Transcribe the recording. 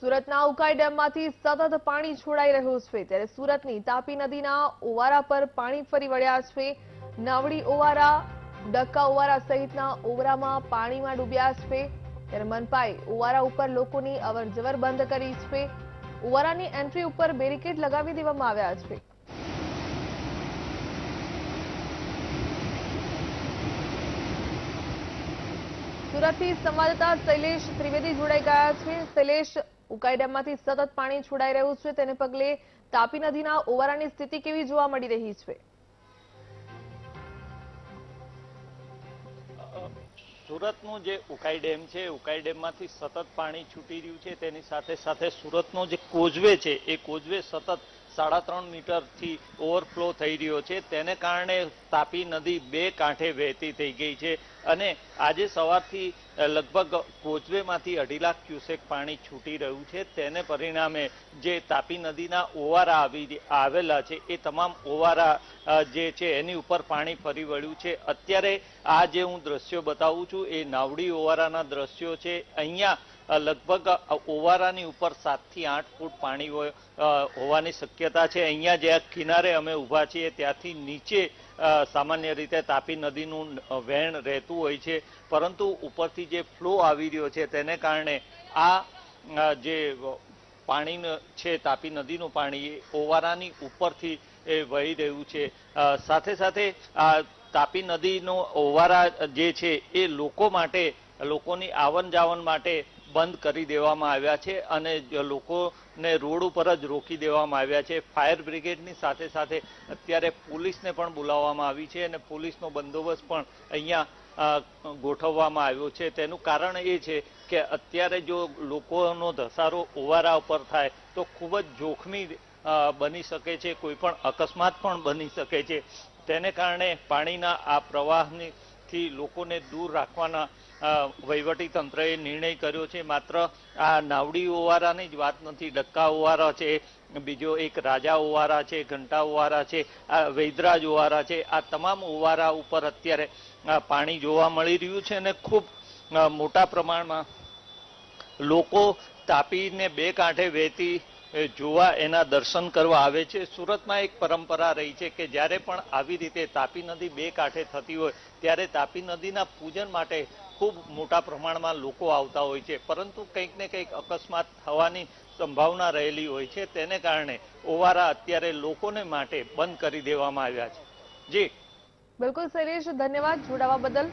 સુરતના ઉકાઈ ડેમમાંથી સતત પાણી છોડાઈ રહ્યું છે. ત્યારે સુરતની તાપી નદીના ઓવારા પર પાણી ફરી વળ્યા છે. નાવડી ઓવારા, ડક્કા ઓવારા સહિતના ઓવરામાં પાણીમાં ડૂબ્યા છે. ત્યારે મનપાએ ઓવારા ઉપર લોકોની અવરજવર બંધ કરી છે. ઓવારાની એન્ટ્રી ઉપર બેરિકેડ લગાવી દેવામાં આવ્યા છે. સુરતથી સંવાદદાતા શૈલેષ ત્રિવેદી જોડાઈ ગયા છે. શૈલેષ ઉકાઈ ડેમમાંથી સતત પાણી છોડાઈ રહ્યું છે. તેને પગલે તાપી નદીના ઓવારાની સ્થિતિ કેવી જોવા મળી રહી છે? સુરતનું જે ઉકાઈ ડેમ છે ઉકાઈ ડેમમાંથી સતત પાણી છૂટી રહ્યું છે. તેની સાથે સાથે સુરતનો જે કોઝવે છે, એ કોઝવે સતત સાડા ત્રણ મીટરથી ઓવરફ્લો થઈ રહ્યો છે. તેને કારણે તાપી નદી બે કાંઠે વહેતી થઈ ગઈ છે અને આજે સવારથી લગભગ કોચવેમાંથી અઢી લાખ ક્યુસેક પાણી છૂટી રહ્યું છે. તેને પરિણામે જે તાપી નદીના ઓવારા આવી આવેલા છે, એ તમામ ઓવારા જે છે, એની ઉપર પાણી ફરી વળ્યું છે. અત્યારે આ જે હું દ્રશ્યો બતાવું છું, એ નાવડી ઓવારાના દ્રશ્યો છે. અહીંયા લગભગ ઓવારાની ઉપર સાતથી આઠ ફૂટ પાણી હોવાની શક્યતા છે. અહીંયા જ્યાં કિનારે અમે ઊભા છીએ, ત્યાંથી નીચે સામાન્ય રીતે તાપી નદીનું વહેણ રહેતું હોય છે. પરંતુ ઉપરથી જે ફ્લો આવી રહ્યો છે, તેને કારણે આ જે પાણી છે, તાપી નદીનું પાણી, એ ઓવારાની ઉપરથી એ વહી રહ્યું છે. સાથે સાથે આ તાપી નદીનો ઓવારા જે છે, એ લોકો માટે, લોકોની આવન જાવન માટે બંધ કરી દેવામાં આવ્યા છે અને લોકોને રોડ ઉપર જ રોકી દેવામાં આવ્યા છે. ફાયર બ્રિગેડની સાથે સાથે અત્યારે પોલીસને પણ બોલાવવામાં આવી છે અને પોલીસનો બંદોબસ્ત પણ અહીંયા ગોઠવવામાં આવ્યો છે. તેનું કારણ એ છે કે અત્યારે જો લોકોનો ધસારો ઓવારા ઉપર થાય તો ખૂબ જ જોખમી બની શકે છે, કોઈ પણ અકસ્માત પણ બની શકે છે. તેને કારણે પાણીના આ પ્રવાહની થી લોકોને દૂર રાખવાના વહીવટી તંત્રએ નિર્ણય કર્યો છે, માત્ર આ નાવડી ઓવારાની જ વાત નથી, ડક્કા ઓવારા છે, બીજો એક રાજા ઓવારા છે, ઘંટા ઓવારા છે, આ વૈદરાજ ઓવારા છે, આ તમામ ઓવારા ઉપર અત્યારે પાણી જોવા મળી રહ્યું છે અને ખૂબ મોટા પ્રમાણમાં લોકો તાપીને બે કાંઠે વહેતી જોવા એના દર્શન કરવા આવે છે. સુરતમાં એક પરંપરા રહી છે કે જ્યારે પણ આવી રીતે તાપી નદી બે કાંઠે થતી હોય, ત્યારે તાપી નદીના પૂજન માટે ખૂબ મોટા પ્રમાણમાં લોકો આવતા હોય છે, પરંતુ કંઈક ને કંઈક અકસ્માત થવાની સંભાવના રહેલી હોય છે, તેને કારણે ઓવારા અત્યારે લોકોને માટે બંધ કરી દેવામાં આવ્યા છે. જી. બિલકુલ શૈલેષ, ધન્યવાદ. જોડાવા બદલ.